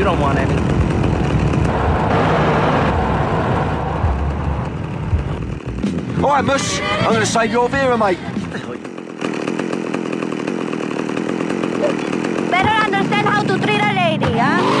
You don't want any. All right, Mush. I'm gonna save your Vera, mate. Better understand how to treat a lady, huh?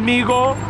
Amigo?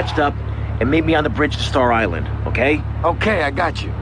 Patched up and meet me on the bridge to Star Island, okay? Okay, I got you.